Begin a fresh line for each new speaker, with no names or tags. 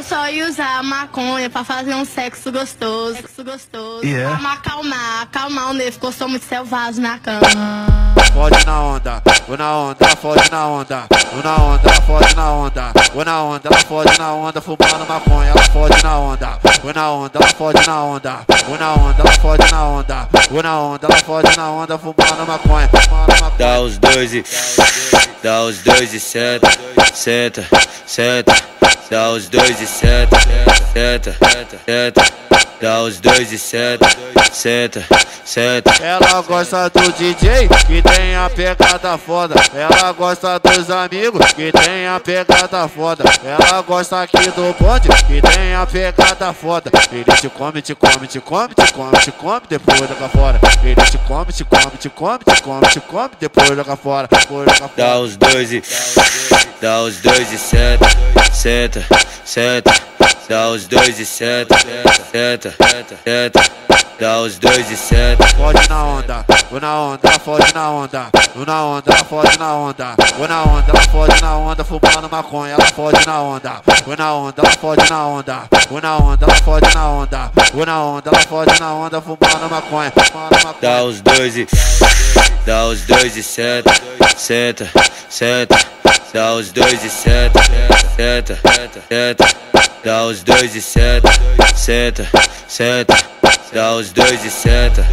Era só ir usar maconha pra fazer um sexo gostoso. Sexo gostoso.
Yeah.
Pra me acalmar, acalmar o nervo, porque eu sou muito selvagem na cama.
Fode na onda, vou na onda, fode na onda, vou na onda, ela fode na onda, vou na onda, ela fode na onda, fumando maconha, ela fode na onda, vou na onda, ela fode na onda, vou na onda, ela fode na onda, vou na onda, ela fode na onda, fumando maconha, fumando maconha.
Dá os dois e dá os dois e senta, senta, senta. Dá os dois e senta, senta, senta. Dá os dois e senta, senta, senta.
Ela gosta do DJ que tem a pegada foda. Ela gosta dos amigos que tem a pegada foda. Ela gosta aqui do bonde que tem a pegada foda. Ele te come, te come, te come, te come, te come, depois joga fora. Ele te come, te come, te come, te come, te come, depois joga fora. Depois joga fora.
Dá os dois e dá os dois e senta, senta, senta. Dá os dois e senta, senta, senta. Dá os dois e senta.
Fode na onda, vou na onda, fode na onda, vou na onda, fode na onda, vou na onda, fode na onda, fumando maconha, ela fode na onda, vou na onda, fode na onda, vou na onda, fode na onda, vou na onda, fode na onda, fumando maconha.
Dá os dois e dá os dois e senta, senta, senta. Dá os dois e senta, senta, senta. Dá os dois e senta, senta, senta. Dá os dois e senta.